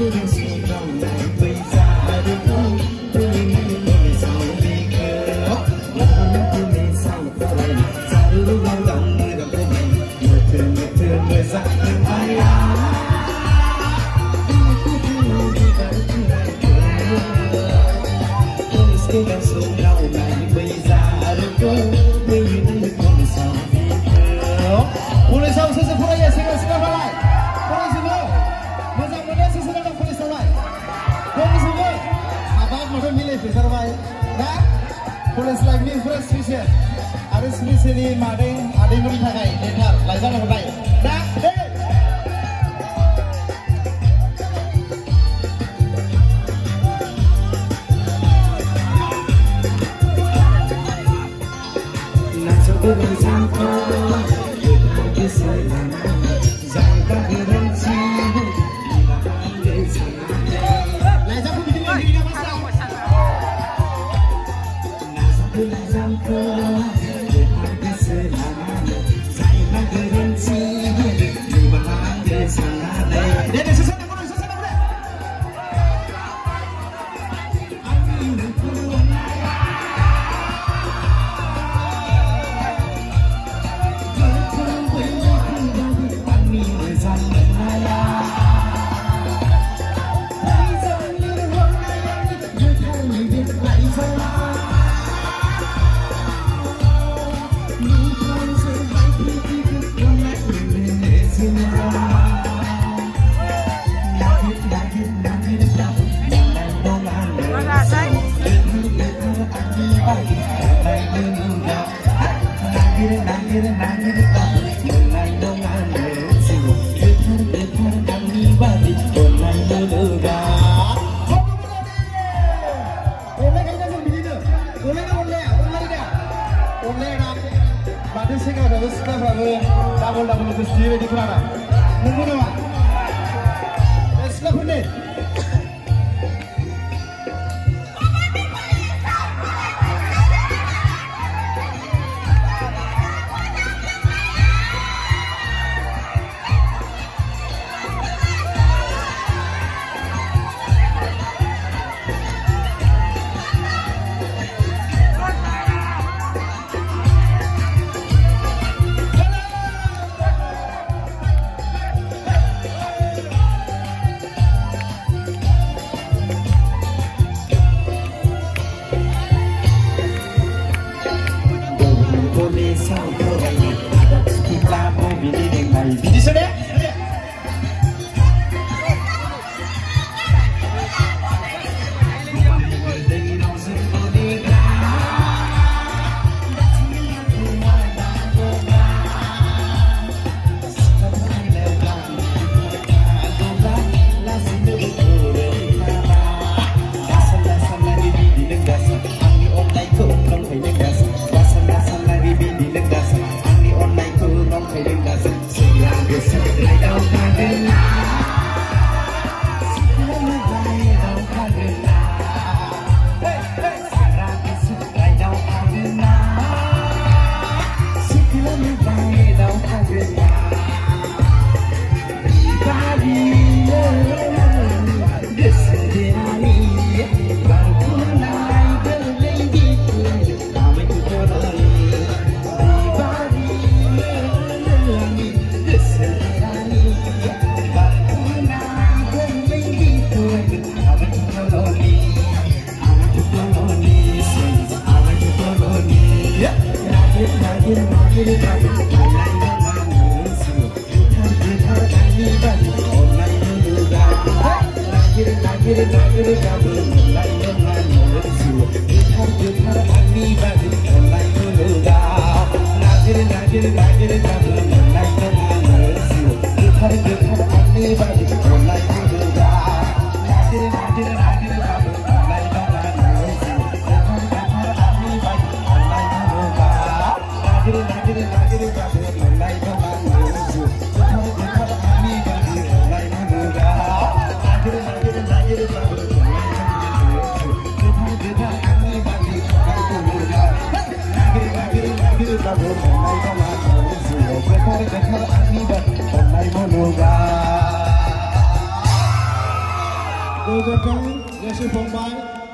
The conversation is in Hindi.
students. बिसोरबाय दा कलेज लाइफनि फुरा स्पेसियेल आरो स्पेसियेलि मादै आदैमोननि थाखाय लेटार लाइजाम हरबाय दा दे Thank you. Amen. माथो सेंग्राफ्राबो सिख्लाफ्राबो डाबल डाबल गोसो बेबायदि खोनाना नंगौ नामा सिख्लाफोरनि Yes, गोथार गोथार आंनि बादि अननाय मुलुगा नागिर नागिर नागिर गाबो मोननाय नङा नोंसो गोथार गोथार आंनि बादि अननाय मुलुगा नागिर नागिर नागिर गाबो मोननाय नङा नोंसो गोथार गोथार आंनि बादि अननाय मुलुगा नागिर नागिर नागिर गाबो मोननाय नङा नोंसो गोथार गोथार आंनि बादि अननाय मुलुगा नागिर नागिर नागिर गाबो मोननाय Thank you.